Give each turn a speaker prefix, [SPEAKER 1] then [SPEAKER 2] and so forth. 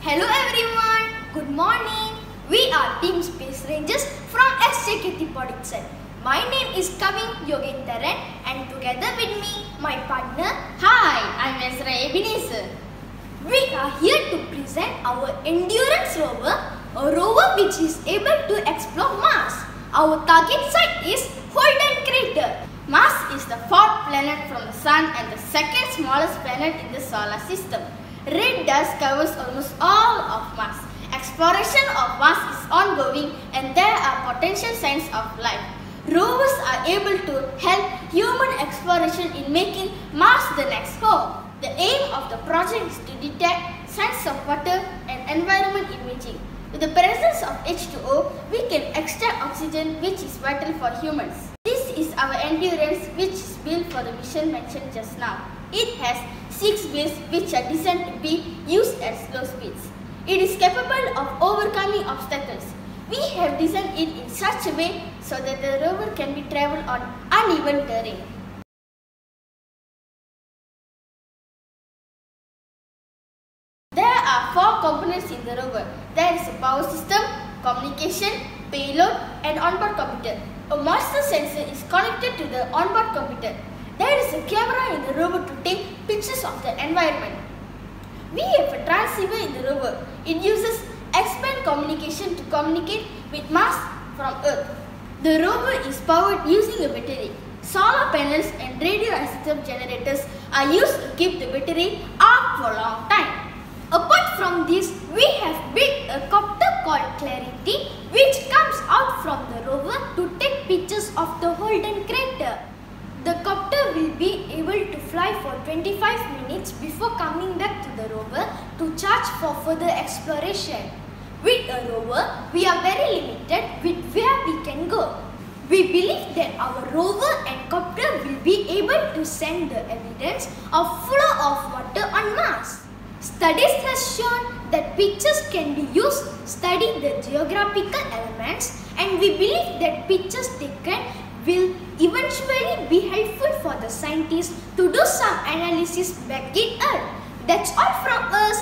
[SPEAKER 1] Hello everyone, good morning. We are Team Space Rangers from SJKT Port Dickson. My name is Kavin Yogendharan and together with me, my partner,
[SPEAKER 2] Hi, I'm Ezra Ebenezer.
[SPEAKER 1] we are here to present our Endurance rover, a rover which is able to explore Mars. Our target site is Holden Crater.
[SPEAKER 2] Mars is the fourth planet from the Sun and the second smallest planet in the solar system. Red dust covers almost all of Mars. Exploration of Mars is ongoing and there are potential signs of life. Rovers are able to help human exploration in making Mars the next home. The aim of the project is to detect signs of water and environment imaging. With the presence of H2O, we can extract oxygen which is vital for humans. This is our endurance which is built for the mission mentioned just now. It has six wheels which are designed to be used at slow speeds. It is capable of overcoming obstacles. We have designed it in such a way so that the rover can be traveled on uneven terrain. There are four components in the rover. There is a power system, communication, payload and onboard computer. A master sensor is connected to the onboard computer. There is a camera in the rover to take pictures of the environment. We have a transceiver in the rover. It uses X-band communication to communicate with Mars from Earth. The rover is powered using a battery. Solar panels and radioisotope generators are used to keep the battery up for a long time.
[SPEAKER 1] Apart from this, we have built a copter called Clarity which comes out from the rover to take pictures of the Holden crater. The copter will be able to fly for 25 minutes before coming back to the rover to charge for further exploration. With a rover, we are very limited with We believe that our rover and copter will be able to send the evidence of flow of water on Mars. Studies have shown that pictures can be used to study the geographical elements and we believe that pictures taken will eventually be helpful for the scientists to do some analysis back in Earth. That's all from us.